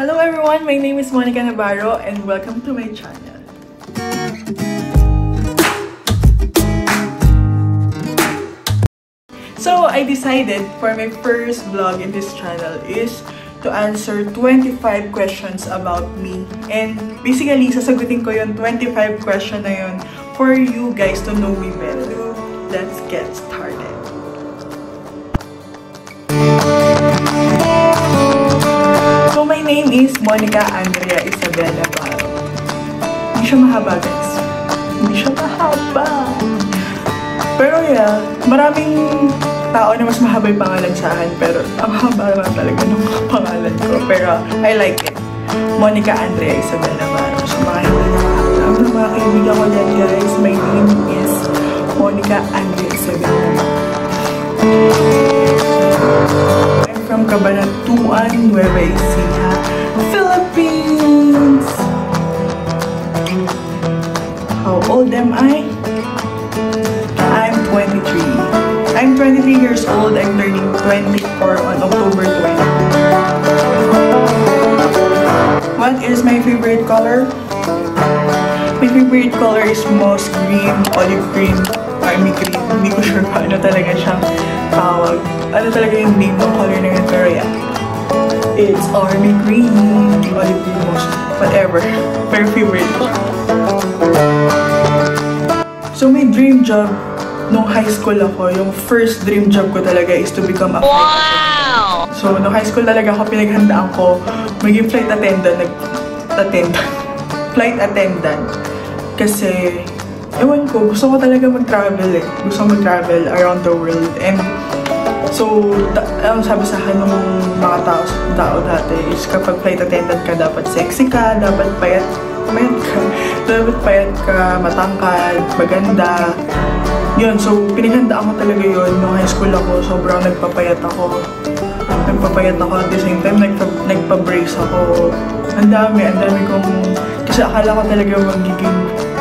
Hello everyone, my name is Monica Navarro and welcome to my channel. So, I decided for my first vlog in this channel is to answer 25 questions about me. And basically, sasagutin ko yung 25 question na yun for you guys to know me better. Let's get started. Name is Monica Andrea Isabella Baro. Hindi siya mahaba, guys. Hindi siya mahaba. Pero yeah, maraming tao na mas mahaba yung pangalan sa akin. Pero ang haba naman talaga ng pangalan ko. Pero I like it. Monica Andrea Isabella Baro. So mga hindi nakakaalam na mga kaibigan ko dyan guys, my name is Monica Andrea Isabella Baro. From Cabanatuan, Nueva Ecija, Philippines! How old am I? I'm 23. I'm 23 years old. I'm turning 24 on October 20. What is my favorite color? My favorite color is moss green, olive green, army green. Hindi ko sure kung ano talaga siyang tawag. Ano talaga yung name ng color na. It's army green, olive green, moss, whatever. Ko. So my dream job nung high school ako, yung first dream job ko talaga is to become a flight wow! attendant. So, nung high school talaga ako, pinaghandaan ko maging flight attendant, nag-attendant, flight attendant. Kasi, ewan ko, gusto ko talaga mag-travel eh. Gusto mag-travel around the world. And, so, ang sabi sa akin ng mga tao, tao dati is kapag flight attendant ka, dapat sexy ka, dapat payat, payat ka, dapat payat ka, matangkad, maganda, yun, so pinaghandaan ko talaga yun. Nung high school ako, sobrang nagpapayat ako. Nagpapayat ako at the same time, nagpa, nagpa-brace ako. Ang dami, ang dami kong... Kasi akala ko talaga magiging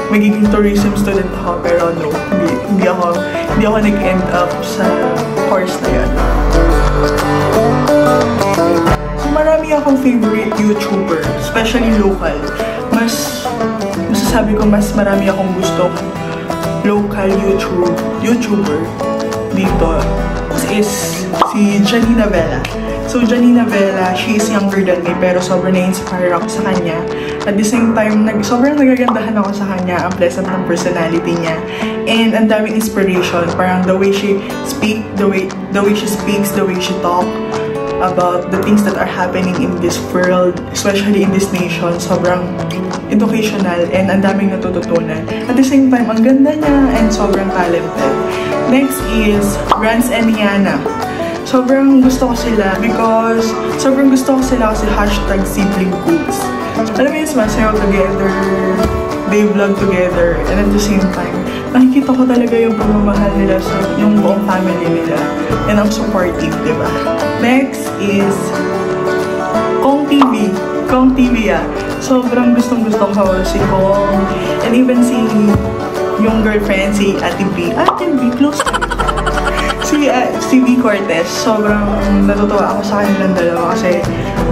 magiging tourism student ako, pero no, hindi, hindi ako, hindi ako nag-end up sa course na yun. Marami akong favorite YouTuber, especially local. Mas, masasabi ko, mas marami akong gusto local YouTube, YouTuber dito is si Janina Vela. So, Janina Vela, she is younger than me, pero sobrang na-inspire ako sa kanya. At the same time, nag sobrang nagagandahan ako sa kanya, ang pleasant ng personality niya. And ang daming inspiration, parang the way she speak, the way, the way she speaks, the way she talk, about the things that are happening in this world, especially in this nation. Sobrang educational and ang daming natututunan. At the same time, ang ganda niya and sobrang talented. Next is Rans and Yana. Sobrang gusto ko sila because sobrang gusto ko sila kasi hashtag sibling goods. Alam mo yun, sumasayaw together, they vlog together, and at the same time, nakikita ko talaga yung pagmamahal nila sa yung buong family nila. And I'm supportive, di ba? Next is Kong TV. Kong TV ah. Sobrang gustong gusto ko si Kong. And even si yung girlfriend, si Ate B. Ate B, close uh, si B. Cortez, sobrang natutuwa ako sa kanilang dalawa kasi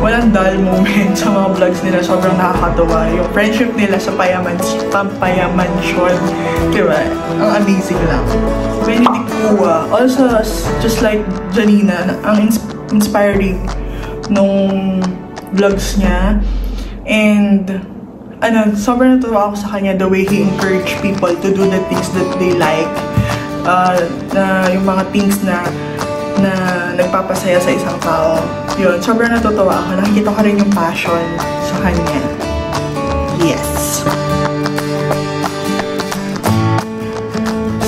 walang dull moment sa mga vlogs nila. Sobrang nakakatuwa. Yung friendship nila sa Payaman, Pampayamansyon. Diba? Ang amazing lang. Benedict Kua. Also, just like Janina, ang ins inspiring nung vlogs niya. And, ano, sobrang natuwa ako sa kanya the way he encourage people to do the things that they like uh, na yung mga things na na nagpapasaya sa isang tao. Yun, sobrang natutuwa ako. Nakikita ko rin yung passion sa kanya. Yes.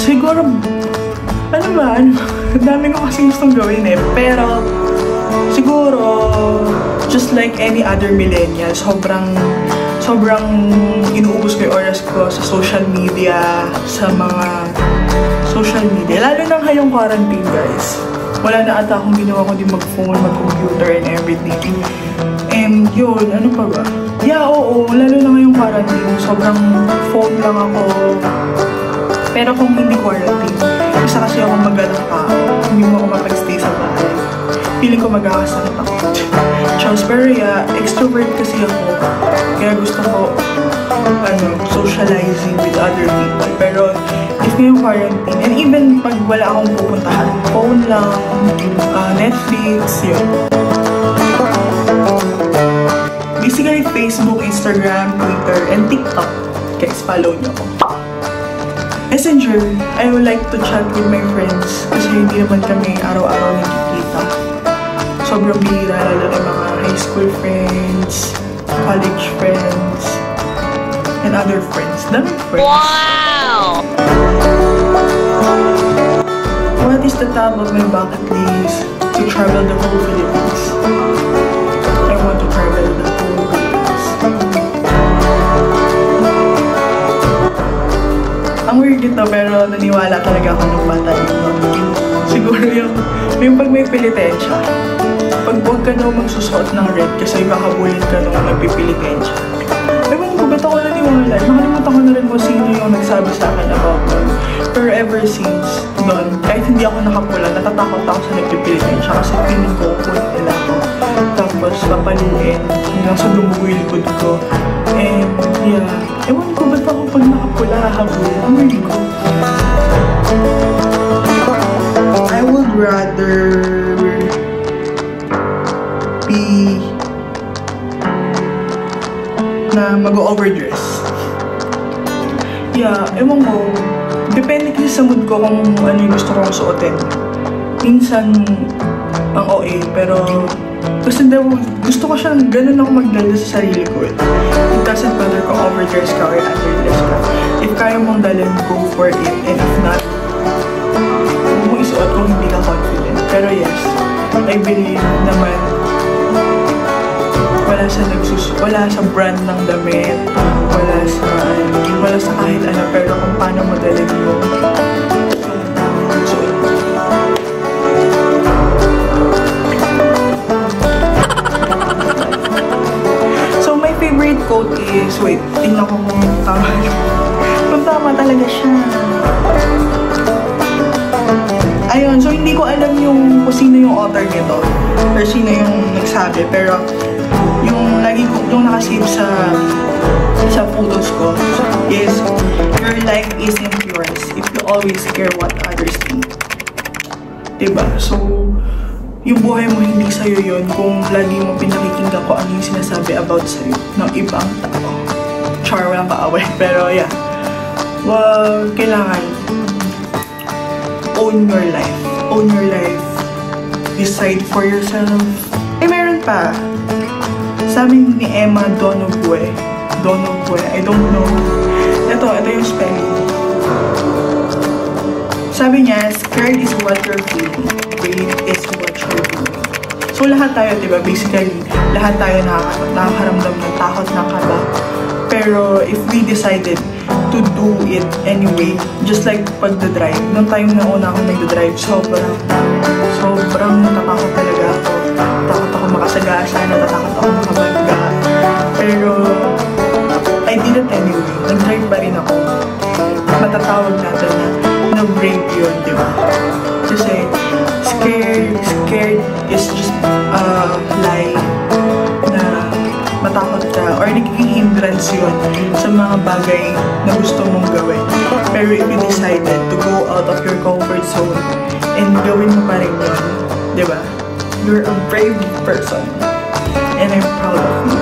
Siguro, ano ba, ano, dami ko kasi gustong gawin eh. Pero, siguro, just like any other millennial, sobrang sobrang inuubos ko yung oras ko sa social media, sa mga social media. Lalo na ngayong quarantine, guys. Wala na ata akong ginawa kundi mag-phone, mag-computer, and everything. And yun, ano pa ba? Yeah, oo, lalo na ngayong quarantine. Sobrang phone lang ako. Pero kung hindi quarantine, isa kasi ako magalang tao. Hindi mo ako mapag-stay sa bahay. feeling ko magkakasakit ako. Charles, yeah, extrovert kasi ako. Kaya gusto ko, ano, socializing with other people. Pero, if ngayong quarantine, and even pag wala akong pupuntahan, phone lang, uh, Netflix, yun. Basically, Facebook, Instagram, Twitter, and TikTok. Guys, follow nyo ako. Messenger, I would like to chat with my friends kasi hindi naman kami araw-araw nagkikita. Sobrang bihira lalo ng mga high school friends, college friends, and other friends. Daming friends. Wow! What is the top of my bucket list? To travel the whole Philippines. I want to travel the whole Philippines. Ang weird ito pero naniwala talaga ako nung bata dito. Siguro yung, yung pag may pilitensya. Pag huwag ka daw magsusuot ng red kasi kakabulin ka nung nagpipilitensya. Ewan ko, ba't ako naniwala? Nakalimutan ko na rin kung sino yung nagsabi sa akin about nun. Pero ever since doon, kahit hindi ako nakapula, natatakot ako sa nagpipilitensya kasi feeling ko kulit nila ako. Tapos papaluin hanggang sa dumugo yung likod ko. And yeah, ewan ko, ba't ako pag nakapula, habulin? Ang weird ko. I would rather be na mag-overdress. Yeah, ewan ko. Depende kasi sa mood ko kung ano yung gusto kong suotin. Minsan, ang OA, pero gusto, gusto ko siyang ganun ako magdala sa sarili ko. Eh. It doesn't matter kung overdress ka or underdress ka. If kaya mong dalhin, go for it. And if not, huwag mo isuot kung hindi ka confident. Pero yes, I believe naman wala sa nagsus wala sa brand ng damit, is, wait, tingnan ko kung tama Kung tama talaga siya. Ayun, so hindi ko alam yung kung sino yung author nito or sino yung nagsabi, pero yung lagi ko, yung nakasave sa sa photos ko is your life isn't yours if you always care what others think. Diba? So, yung buhay mo hindi sa'yo yun kung lagi mo pinakikinggan ko ano yung sinasabi about sa'yo ng ibang tao. Char, walang kaaway. Pero yeah, wag kailangan own your life. Own your life. Decide for yourself. Eh, meron pa. Sabi ni Emma Donoghue. Donoghue. I don't know. Ito, ito yung spelling. Sabi niya, scared is what you're feeling. Brave is what you're doing. So, lahat tayo, di ba? Basically, lahat tayo nakaka nakakaramdam ng takot, ng kaba. Pero, if we decided to do it anyway, just like pagdadrive, nung time na una ako nagdadrive, sobrang, sobrang natatakot talaga ako. Takot ako makasagasa, natatakot ako makabagga. Pero, I did it anyway. Nag-drive pa rin ako. Matatawag natin na, brave yun, di ba? Kasi, scared, scared is just a lie na matakot ka or nagiging hindrance yun sa mga bagay na gusto mong gawin. Pero if you decided to go out of your comfort zone and gawin mo pa rin yun, di ba? You're a brave person. And I'm proud of you.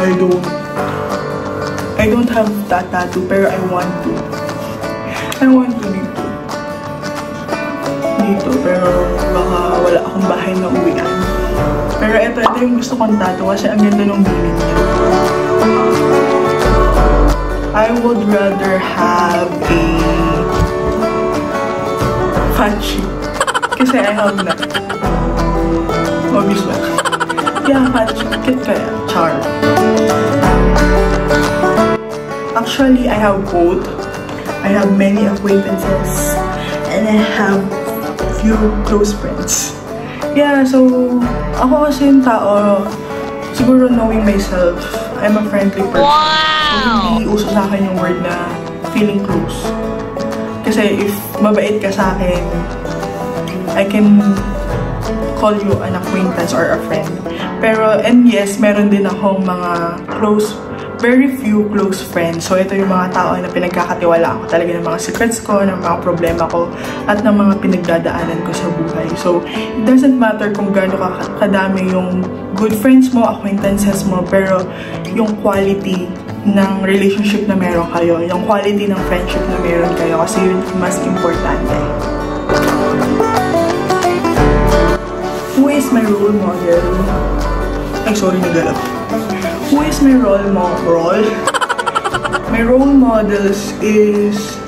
I don't I don't have that tattoo pero I want to. I want to dito. Dito pero baka wala akong bahay na uwian. Pero ito, ito yung gusto kong tattoo kasi ang ganda ng meaning niya. I would rather have a fat. Kasi I have na. Obviously. Yeah, fat sheet. Kit kaya. Char. Actually, I have both. I have many acquaintances and I have few close friends. Yeah, so ako kasi yung tao, siguro knowing myself, I'm a friendly person. So, Wow! hindi uso sa akin yung word na feeling close. Kasi if mabait ka sa akin, I can call you an acquaintance or a friend. Pero, and yes, meron din akong mga close very few close friends. So, ito yung mga tao na pinagkakatiwala ko talaga ng mga secrets ko, ng mga problema ko, at ng mga pinagdadaanan ko sa buhay. So, it doesn't matter kung gaano kadami yung good friends mo, acquaintances mo, pero yung quality ng relationship na meron kayo, yung quality ng friendship na meron kayo, kasi yun mas importante. Who is my role model? Ay, sorry, nagalap. Who is my role model? my role models is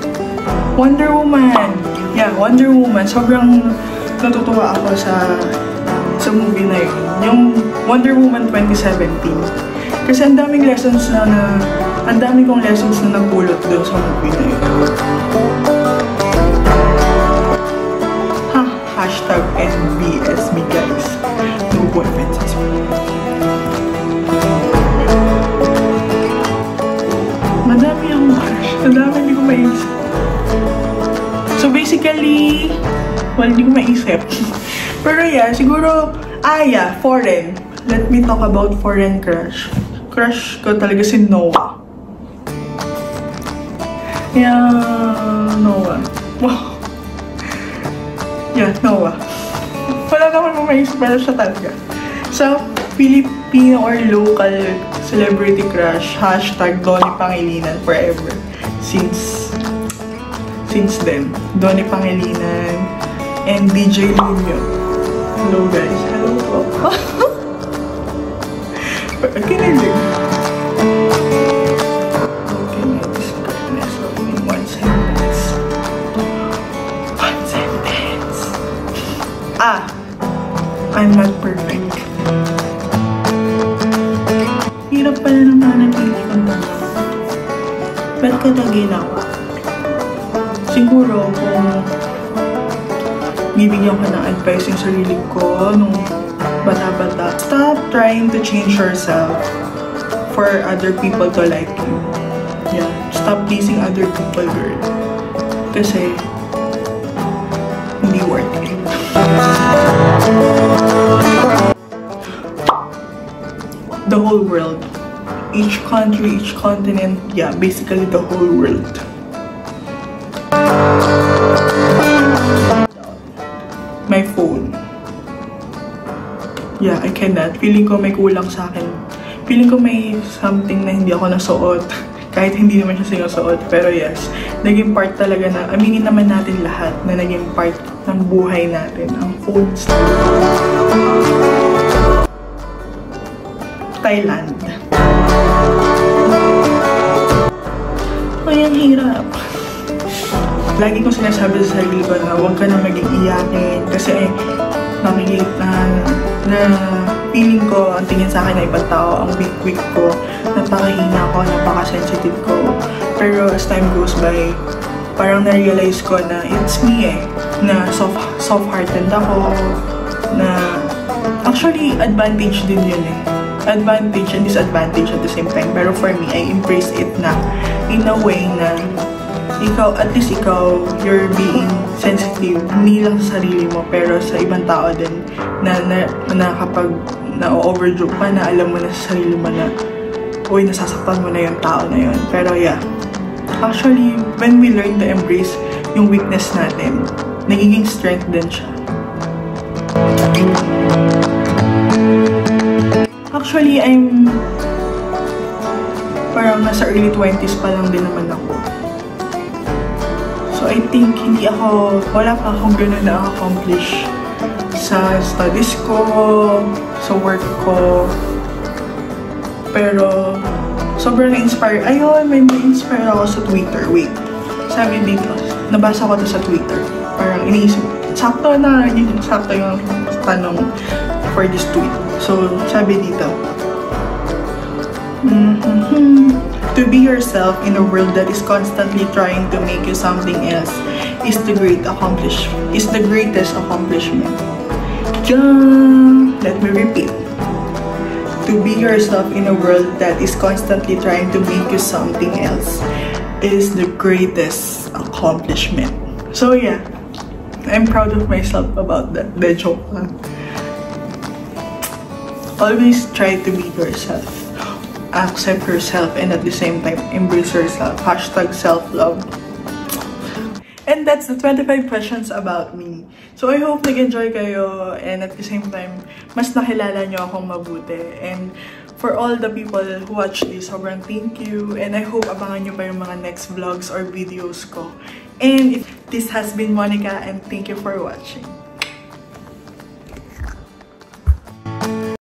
Wonder Woman. Yeah, Wonder Woman. Sobrang natutuwa ako sa sa movie na yun. Yung Wonder Woman 2017. Kasi ang daming lessons na, na ang dami kong lessons na napulot doon sa movie na yun. Ha, hashtag NBS me guys. No boyfriend says Madami crush. Madami hindi ko maisip. So basically, well, hindi ko maisip. Pero yeah, siguro, ah yeah, foreign. Let me talk about foreign crush. Crush ko talaga si Noah. Yeah, Noah. Wow. Yeah, Noah. Wala naman maisip, pero siya talaga. So, Filipino or local celebrity crush, hashtag Donny Pangilinan forever. Since, since then, Donny Pangilinan and DJ Lumio. Hello guys, hello po. Kinilig. Okay. One sentence. Ah, I'm not perfect. Ka na ginawa? Siguro kung bibigyan ko ng advice yung sarili ko nung bata-bata, stop trying to change yourself for other people to like you. Yeah, stop pleasing other people, girl. Kasi, hindi worth it. the whole world. Each country, each continent, yeah, basically the whole world. My phone. Yeah, I cannot. Feeling ko may kulang sa akin. Feeling ko may something na hindi ako nasuot. Kahit hindi naman siya sinusuot. Pero yes, naging part talaga na, aminin naman natin lahat na naging part ng buhay natin, ang phones. Thailand. Lagi kong sinasabi sa sarili ko na huwag ka na maging iyakin kasi nakikita na, na feeling ko, ang tingin sa akin na ibang tao, ang weak-weak ko, napakahina ko, napaka-sensitive ko. Pero as time goes by, parang na-realize ko na it's me eh, na soft, soft-hearted ako, na actually advantage din yun eh advantage and disadvantage at the same time. Pero for me, I embrace it na in a way na ikaw, at least ikaw, you're being sensitive, hindi lang sa sarili mo, pero sa ibang tao din, na, na, na kapag na-overjoke ka na, alam mo na sa sarili mo na, uy, nasasaktan mo na yung tao na yun. Pero yeah, actually, when we learn to embrace yung weakness natin, nagiging strength din siya. Actually, I'm parang nasa early 20s pa lang din naman ako. I think hindi ako, wala pa akong ganun na accomplish sa studies ko, sa work ko. Pero, sobrang na-inspire. Ayun, may na-inspire ako sa Twitter. Wait, sabi dito, nabasa ko to sa Twitter. Parang iniisip, sakto na, yun, sakto yung tanong for this tweet. So, sabi dito, mm -hmm, To be yourself in a world that is constantly trying to make you something else is the great accomplish is the greatest accomplishment. Let me repeat. To be yourself in a world that is constantly trying to make you something else is the greatest accomplishment. So yeah, I'm proud of myself about that. The joke. Always try to be yourself. Accept yourself and at the same time, embrace yourself. Hashtag self-love. And that's the 25 questions about me. So I hope nag-enjoy kayo and at the same time, mas nakilala nyo akong mabuti. And for all the people who watch this, sobrang thank you. And I hope abangan nyo pa yung mga next vlogs or videos ko. And if this has been Monica and thank you for watching.